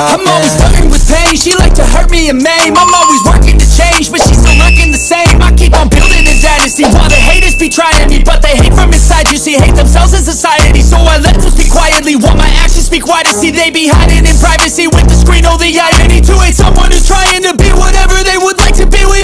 I'm always yeah flirting with pain. She like to hurt me and maim. I'm always working to change, but she's still looking the same. I keep on building a dynasty while the haters be trying me, but they hate from inside. You see, hate themselves in society, so I let them speak quietly while my actions speak wider. See, they be hiding in privacy with the screen. Oh, the irony